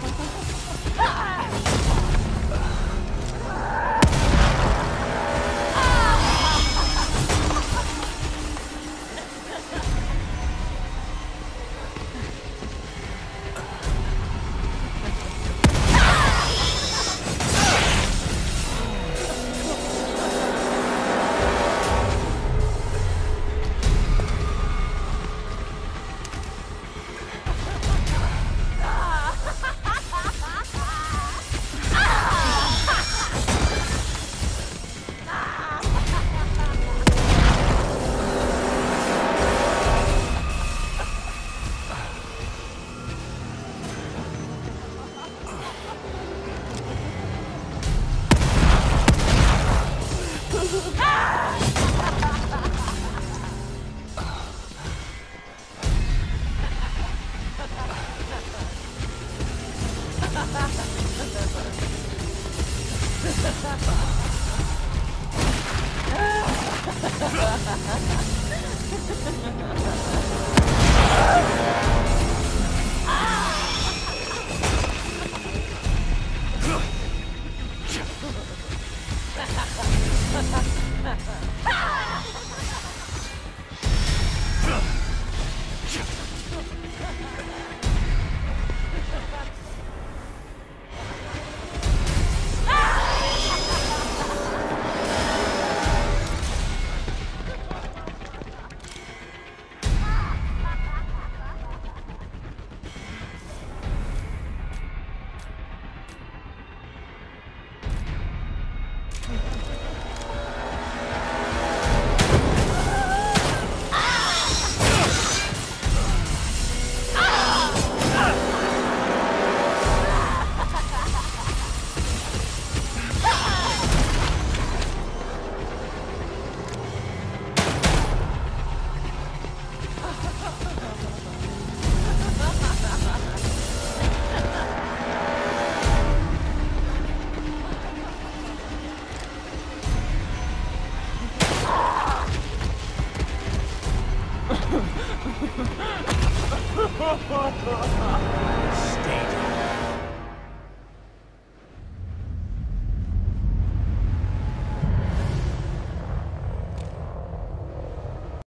point, point. Ha ha ha! Steady.